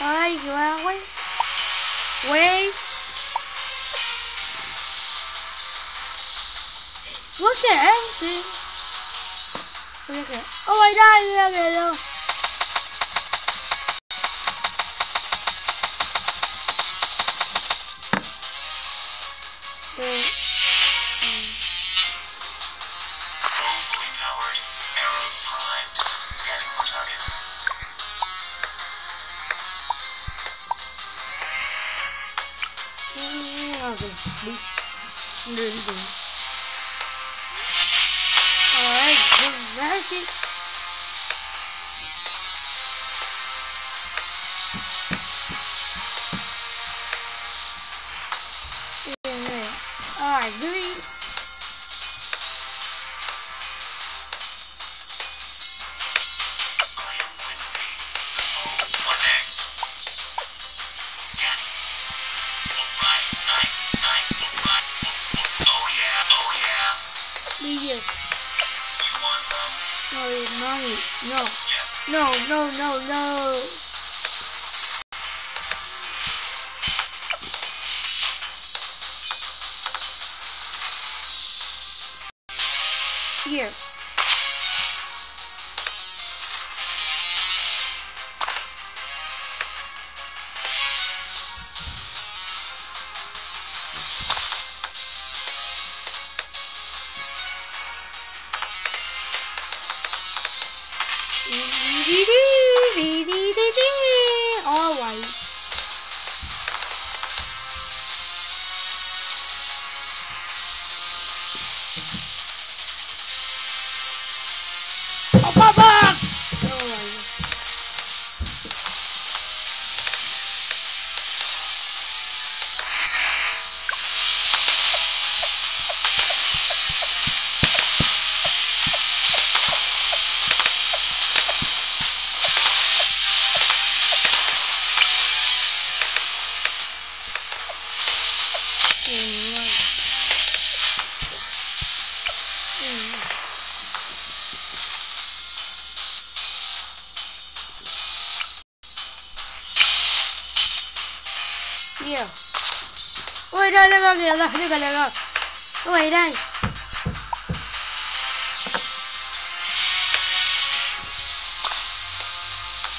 Oh, wait, wait, wait. wait. Quay. What the heck? Okay. Oh my god, Đi. Alright, good No, no. Here. Alafrío galera, tú eres.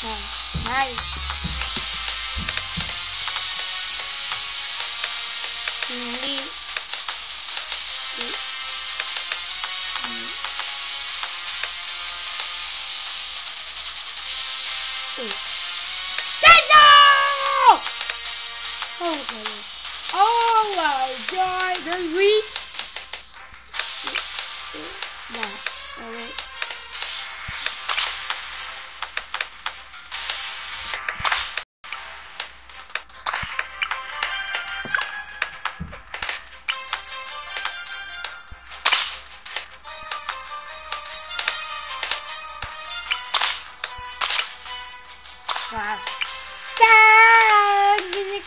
No, no.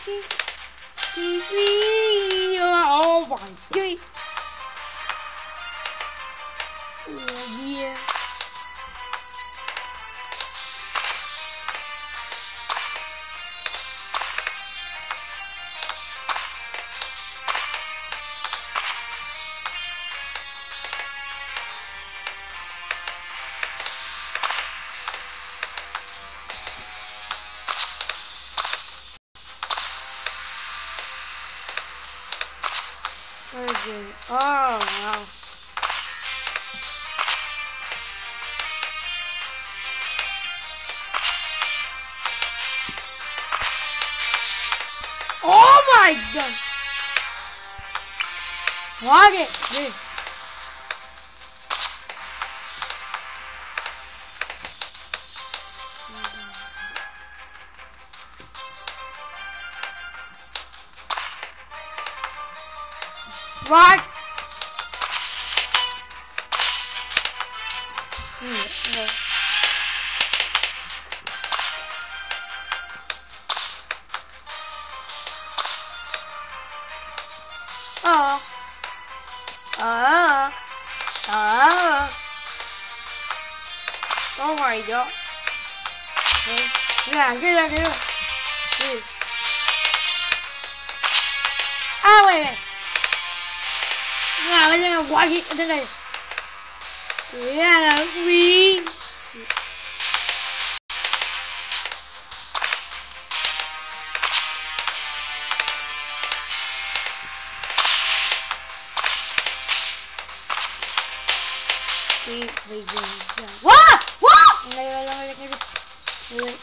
God, gonna Where is it? Oh, wow. Oh my god! Log it, dude. Log! Hmm. Oh. Oh. Oh. Oh my god. Okay. Mira, aquí la que Sí. Ah, wait, wait. Mira, à bây giờ là quá hit thế này thế là win Wow! Wow! Lagi, lagi, lagi.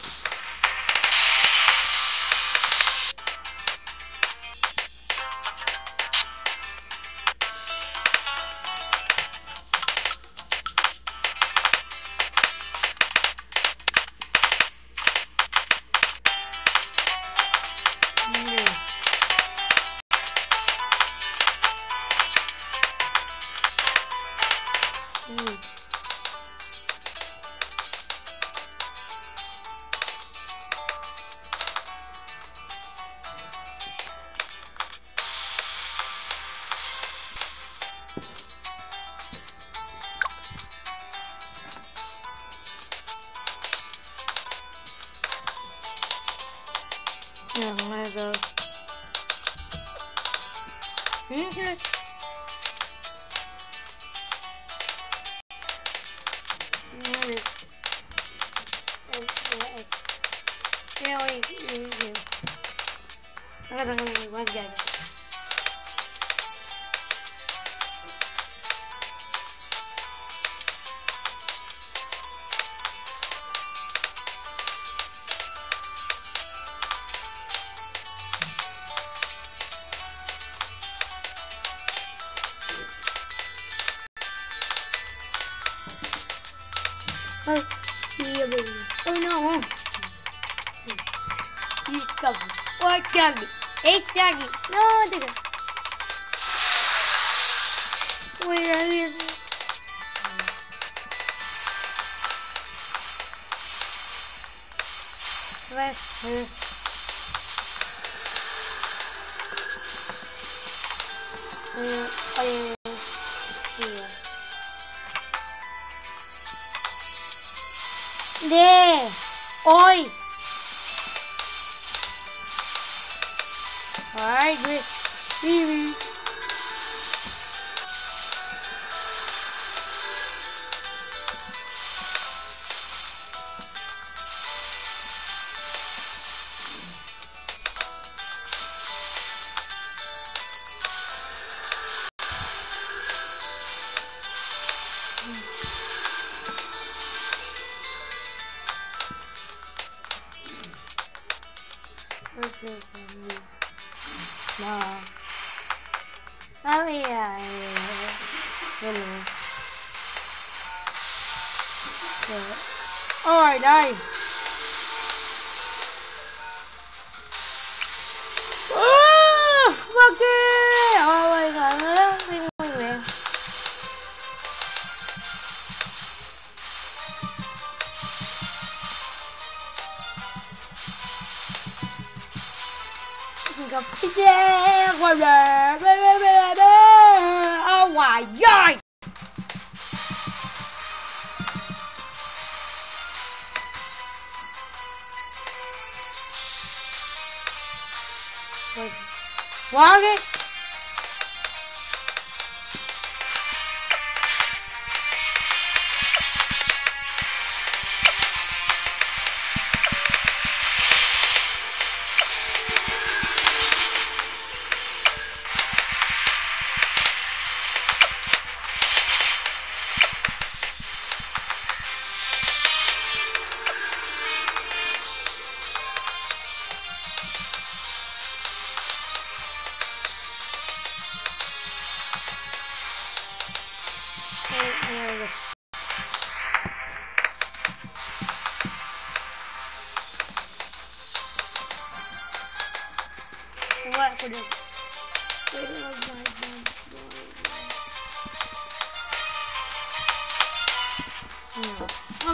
I'm go. Okay. Oh, no. He's coming. Oh, doggy. Hey, doggy. No, digga. Wait, I mean. Wait, Alright. No. Alright, nice. Ah, Bucky! Oh my god. Wing, wing, wing. Oh Abi.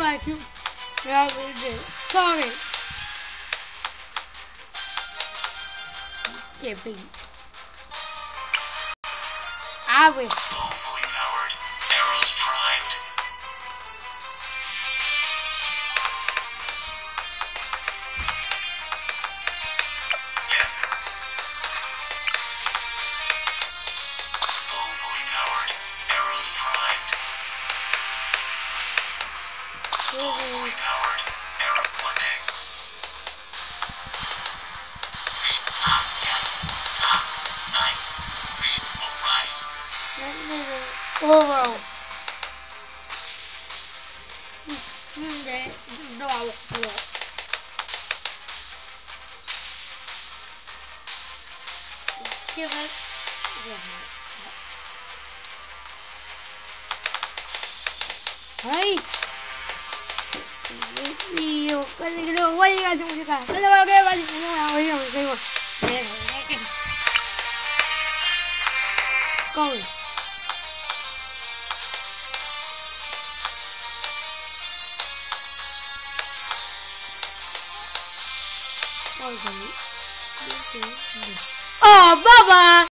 You? Yeah, we did. Sorry. Skipping. I will. Wow. Để đầu rồi. Chưa hết. Hey. Dio, casi que no voy a llegar a su música. No le va a ver, vale, no me voy a ir, me caigo. Con. Oh, Baba!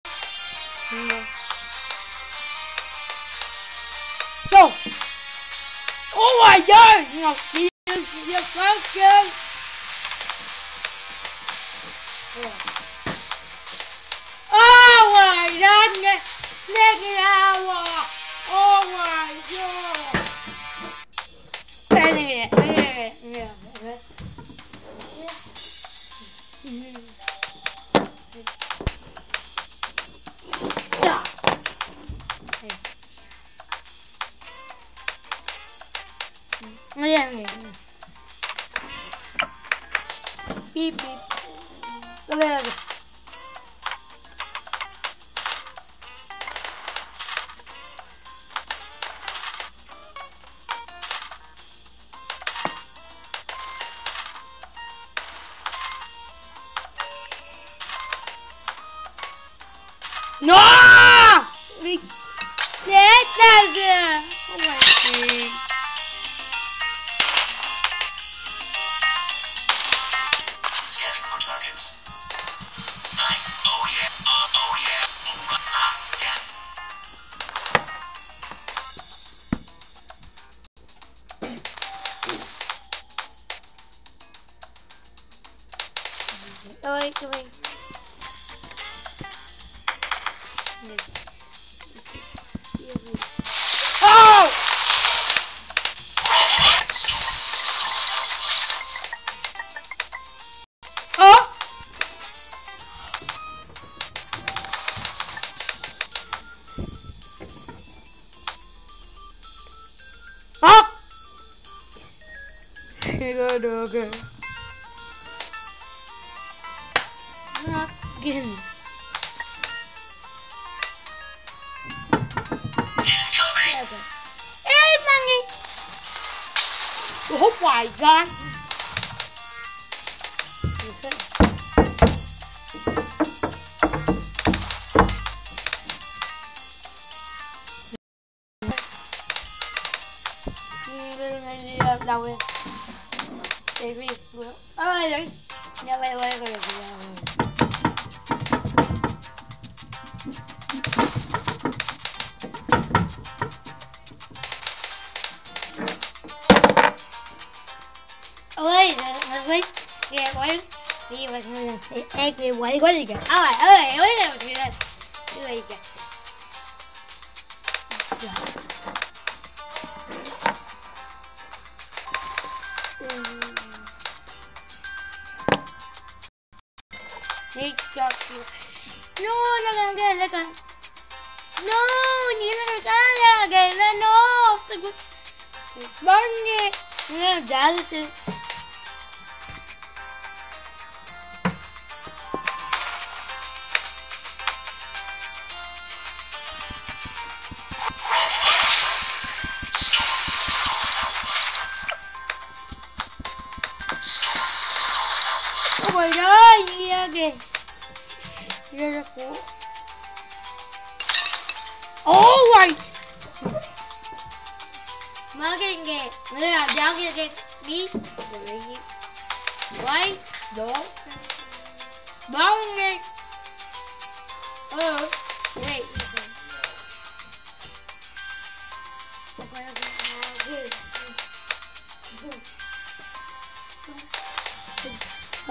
Go! Oh my god! No, you, you fucking... Oh my god! Ne, ne, Oh my god! Đây, Beep beep, look at vabbè. Oh! Oh! Oh! Here go, go. Oh my god! Đâu đi? Để đi. Ơi đấy. Nhà bay bay rồi. Đi mà thôi là em kìa quậy quá gì kìa ơi ơi ơi là kìa cái gì kìa đi cho kìa no nó làm cái này con no. Nhìn nó cái là kìa nó no bắn nghe nghe giá chứ Ôi trời ơi, gì kìa 이래갖고 Oh my Maging ge Wala, dagi ge Di Dagi Why Do Bang ge Oh Wait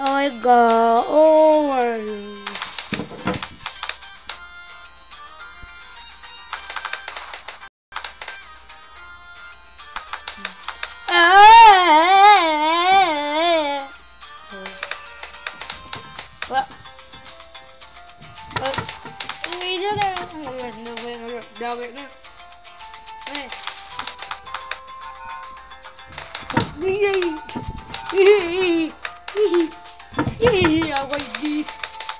Oh my god, oh my What? What? Nghĩ trước đây nó không được được về nó được đầu về nữa. Đây.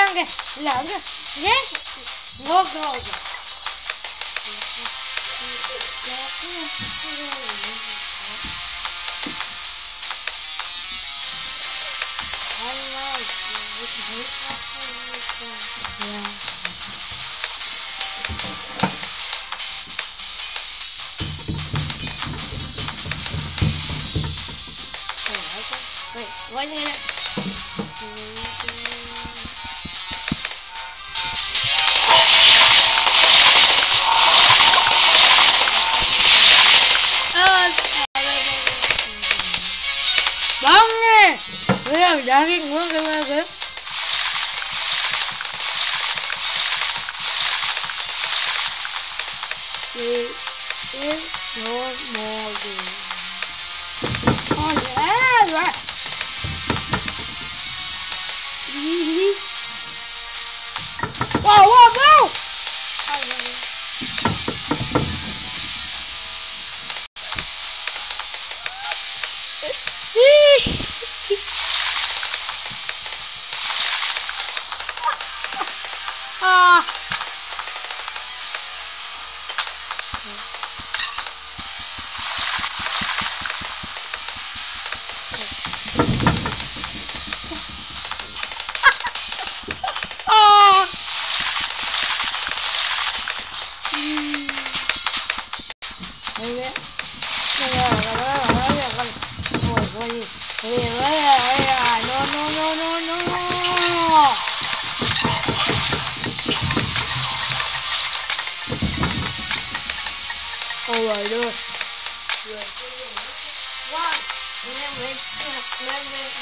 两个，两个，耶！我搞的。来来来，来。来。来来来，来。Yeah, we have no made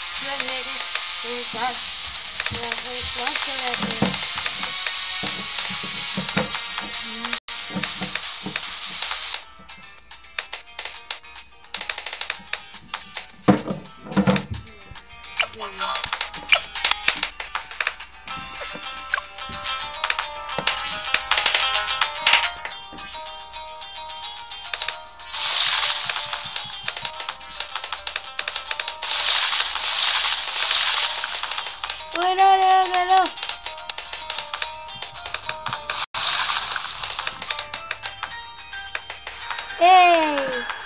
fun of it in the Hey!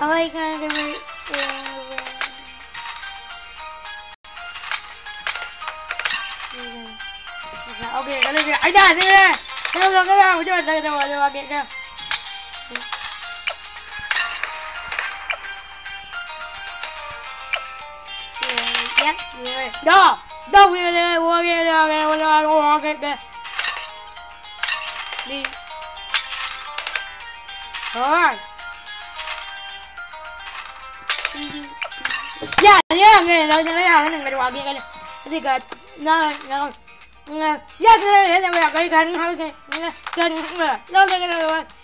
Ay, ka na rin. Ok, cái này anh đã đi đây. Cái nào cái nào cho tôi đâu rồi cái cái. Yes, yeah. Đó, đâu đi đi, qua kia đi, qua kia, qua kia, kia. Đi. Que no, que que no, no, que no.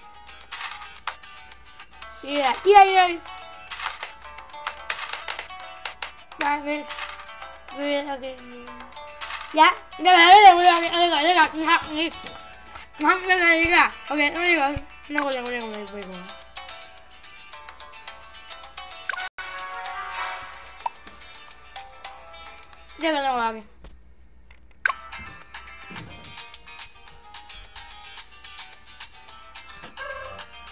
Ya, ya, ya. Ya, ve. Ve, ok. Ya, ya me que no lo haga.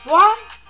What?